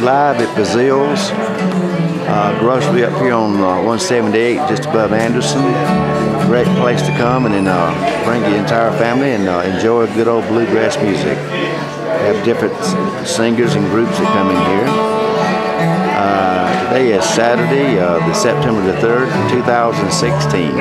Live at Breazeale's uh, Grocery up here on uh, 178, just above Anderson. Great place to come and and uh, bring your entire family and uh, enjoy good old bluegrass music. We have different singers and groups that come in here. Uh, today is Saturday, uh, the September the 3rd, 2016.